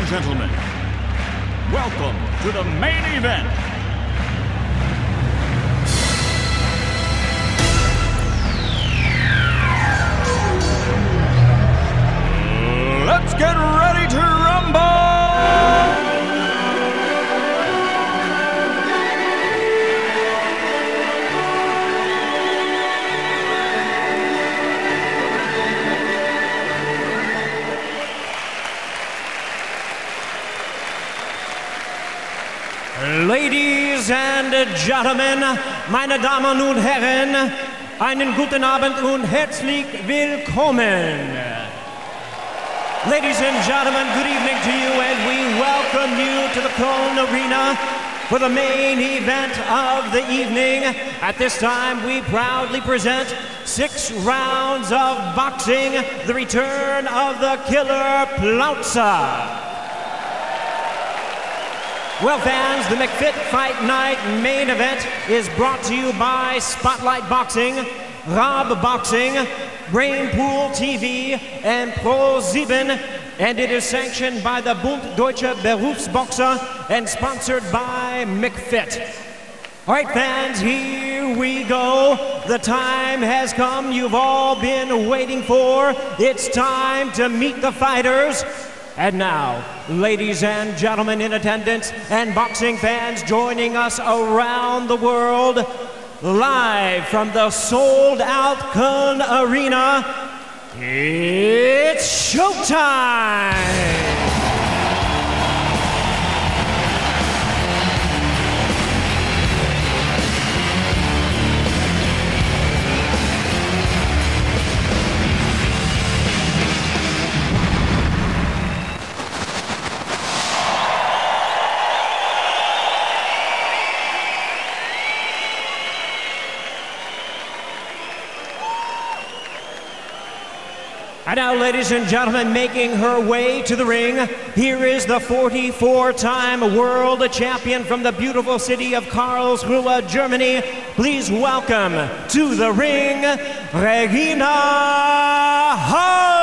and gentlemen, welcome to the main event. Ladies and Gentlemen, meine Damen und Herren, einen guten Abend und herzlich willkommen. Ladies and gentlemen, good evening to you, and we welcome you to the Cologne Arena for the main event of the evening. At this time, we proudly present six rounds of boxing, the return of the killer Plauze. Well, fans, the McFit Fight Night main event is brought to you by Spotlight Boxing, Rob Boxing, Brainpool TV, and Pro 7, and it is sanctioned by the Bund Deutsche Berufsboxer and sponsored by McFit. All right, fans, here we go. The time has come you've all been waiting for. It's time to meet the fighters. And now, ladies and gentlemen in attendance and boxing fans joining us around the world, live from the sold out Köln Arena, it's showtime! And now, ladies and gentlemen, making her way to the ring, here is the 44 time world champion from the beautiful city of Karlsruhe, Germany. Please welcome to the ring, Regina Halmich.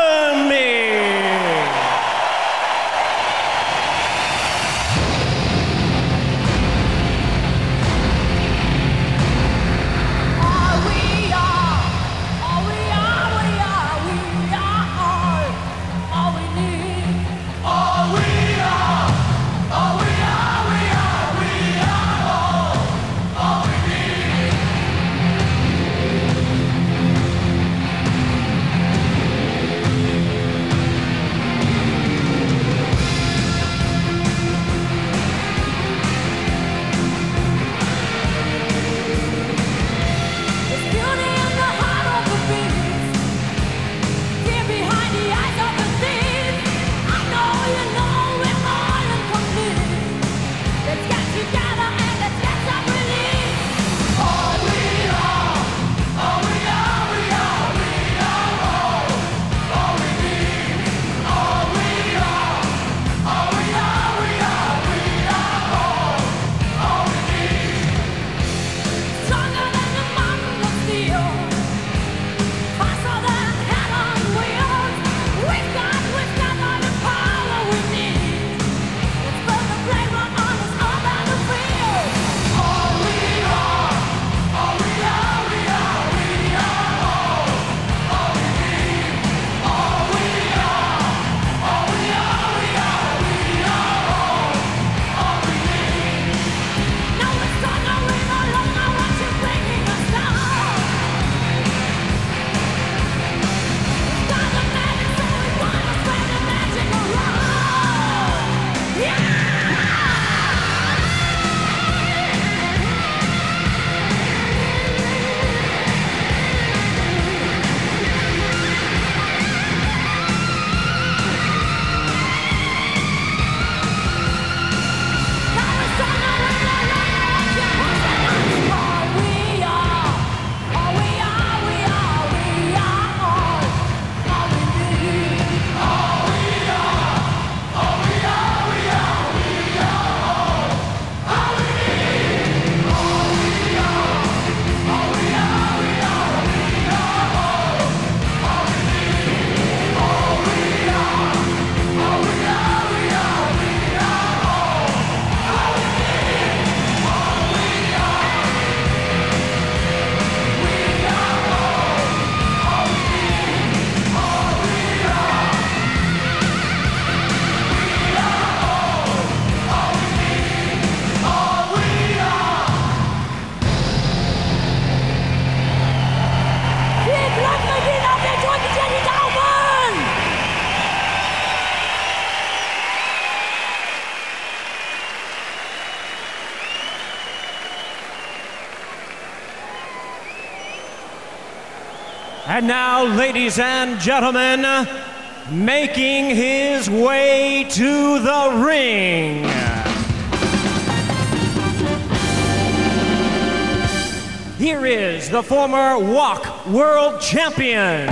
And now, ladies and gentlemen, making his way to the ring. Here is the former Wok World Champion,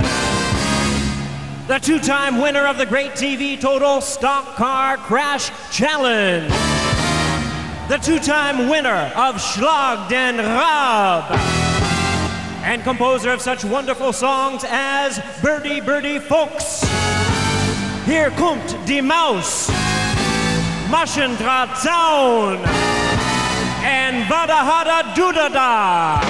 the two time winner of the Great TV Total Stock Car Crash Challenge, the two time winner of Schlag den Raab, and composer of such wonderful songs as Böörti Böörti Vögeli, Hier kommt die Maus, Maschendrahtzaun, and Wadde hadde dudde da.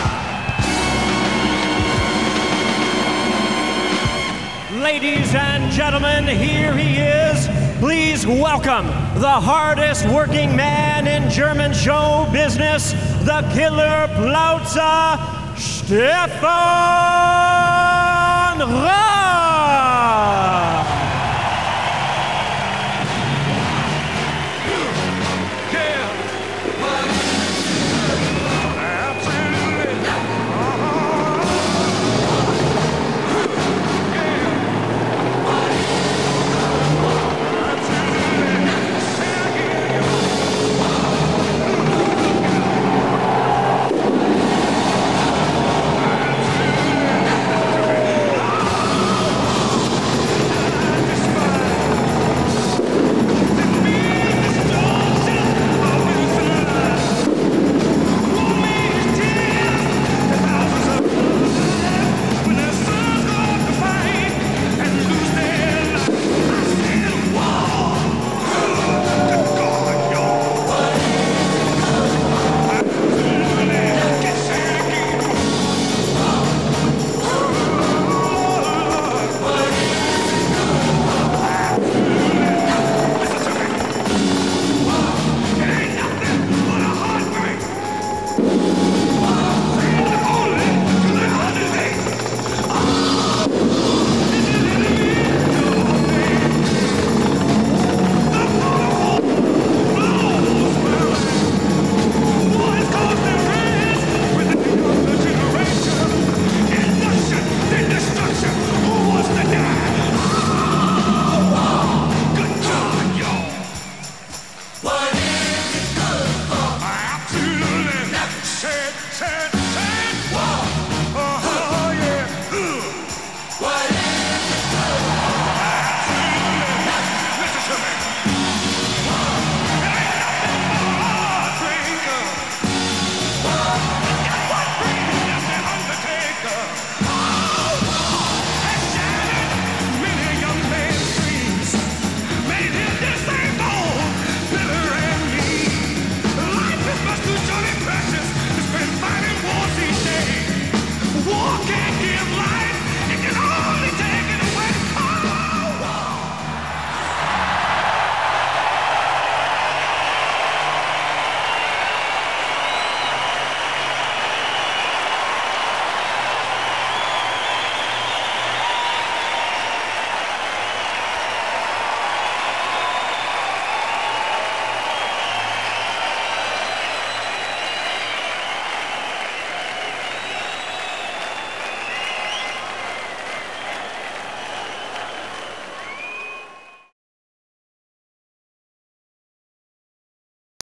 Ladies and gentlemen, here he is. Please welcome the hardest working man in German show business, the killer Plauze, Stefan Raab. Jackson.